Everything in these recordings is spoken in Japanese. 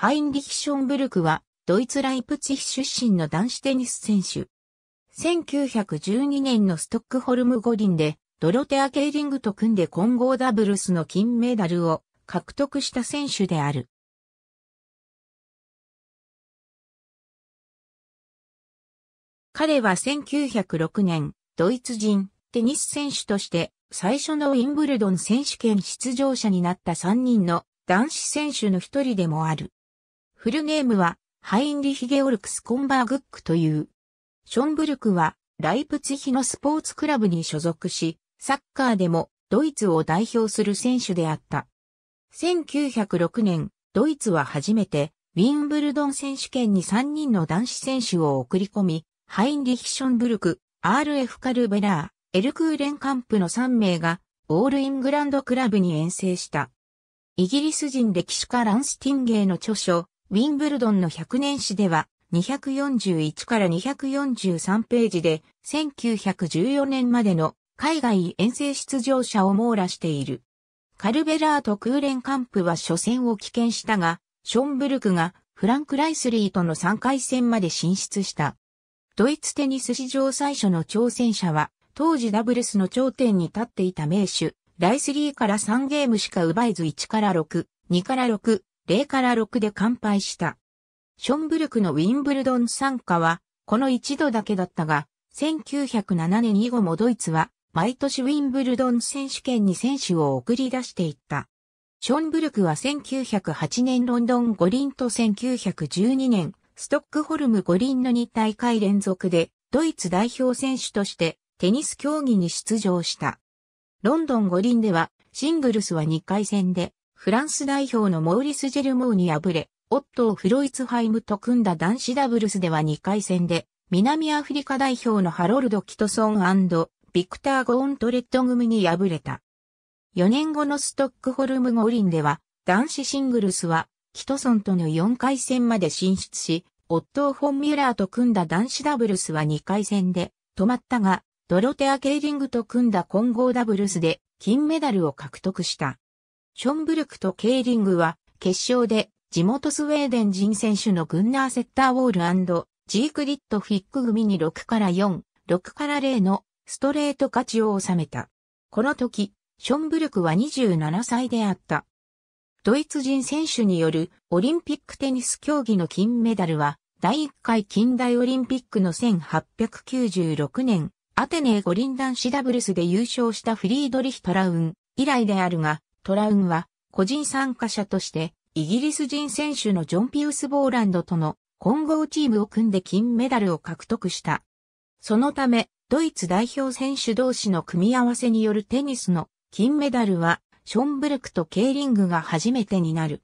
ハインリヒ・ションブルクは、ドイツライプツィヒ出身の男子テニス選手。1912年のストックホルム五輪で、ドロテア・ケーリングと組んで混合ダブルスの金メダルを獲得した選手である。彼は1906年、ドイツ人テニス選手として最初のウィンブルドン選手権出場者になった3人の男子選手の一人でもある。フルネームはハインリヒ・ゲオルクス・コンバーグックという。ションブルクはライプツィヒのスポーツクラブに所属し、サッカーでもドイツを代表する選手であった。1906年、ドイツは初めてウィンブルドン選手権に3人の男子選手を送り込み、ハインリヒ・ションブルク、RF カルベラー、エルクーレンカンプの3名がオールイングランドクラブに遠征した。イギリス人歴史家ランスティンゲーの著書、ウィンブルドンの100年史では、241から243ページで、1914年までの海外遠征出場者を網羅している。カルベラーとクーレンカンプは初戦を棄権したが、ションブルクがフランク・ライスリーとの3回戦まで進出した。ドイツテニス史上最初の挑戦者は、当時ダブルスの頂点に立っていた名手、ライスリーから3ゲームしか奪えず1から6、2から6、0から6で完敗した。ションブルクのウィンブルドン参加は、この一度だけだったが、1907年以後もドイツは、毎年ウィンブルドン選手権に選手を送り出していった。ションブルクは1908年ロンドン五輪と1912年ストックホルム五輪の2大会連続でドイツ代表選手としてテニス競技に出場した。ロンドン五輪ではシングルスは2回戦でフランス代表のモーリス・ジェルモーに敗れ、オットー・フロイツハイムと組んだ男子ダブルスでは2回戦で、南アフリカ代表のハロルド・キトソン、ビクター・ゴーントレッド組に敗れた。4年後のストックホルム五輪では、男子シングルスは、キトソンとの4回戦まで進出し、オットー・フォン・ミュラーと組んだ男子ダブルスは2回戦で止まったが、ドロテア・ケーリングと組んだ混合ダブルスで金メダルを獲得した。ションブルクとケーリングは決勝で地元スウェーデン人選手のグンナー・セッターウォールジークリット・フィック組に6から4、6から0のストレート勝ちを収めた。この時、ションブルクは27歳であった。ドイツ人選手によるオリンピックテニス競技の金メダルは、第1回近代オリンピックの1896年、アテネ五輪男子ダブルスで優勝したフリードリヒ・トラウン以来であるが、トラウンは個人参加者としてイギリス人選手のジョン・ピウス・ボーランドとの混合チームを組んで金メダルを獲得した。そのため、ドイツ代表選手同士の組み合わせによるテニスの金メダルは、ションブルクとケーリングが初めてになる。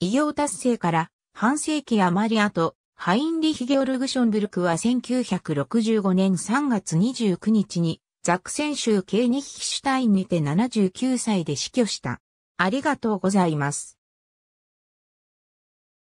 偉業達成から半世紀余り後、ハインリヒ・ゲオルグ・ションブルクは1965年3月29日にザクセン州ケーニヒシュタインにて79歳で死去した。ありがとうございます。